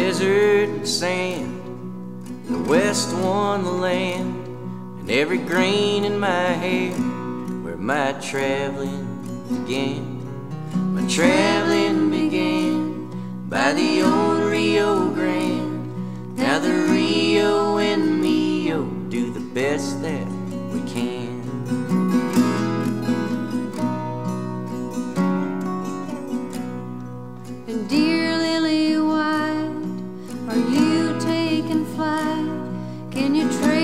desert and sand. The west won the land, and every grain in my hair, where my traveling began. My traveling began by the old Rio Grande. Now the Rio and Mio do the best that you taking flight? Can you trade?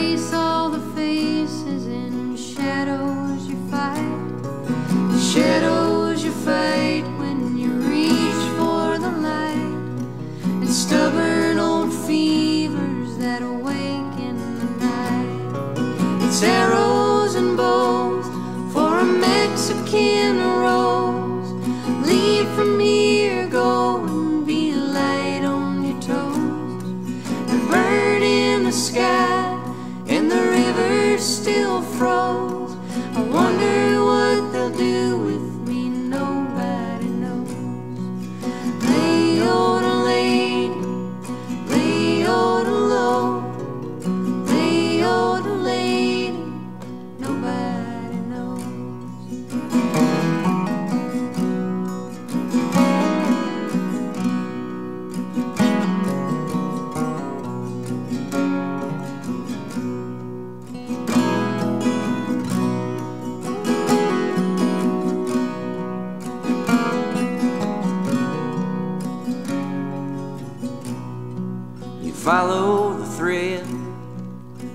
Follow the thread,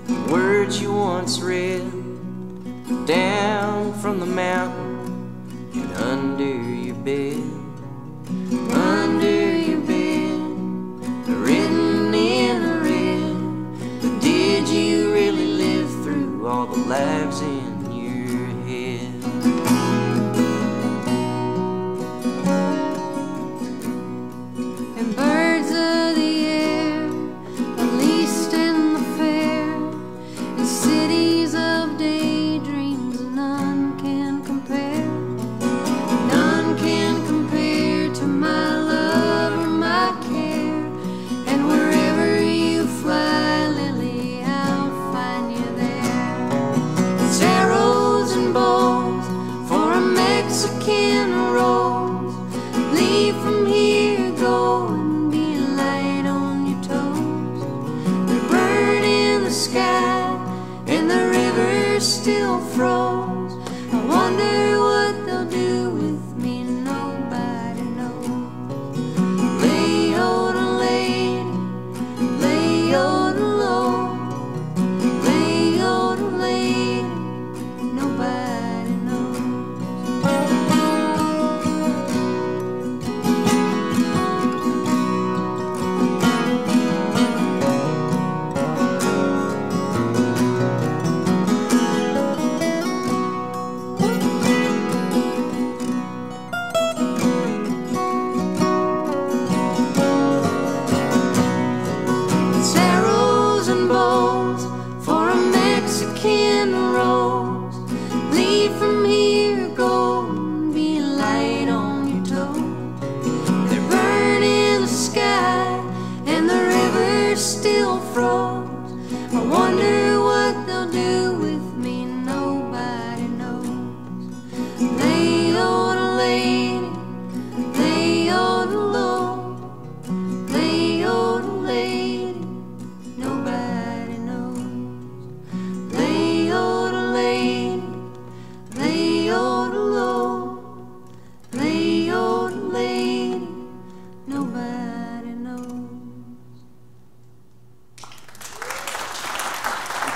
the words you once read, down from the mountain and under your bed. Under your bed, written in red. But did you really live through all the lives in?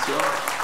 you.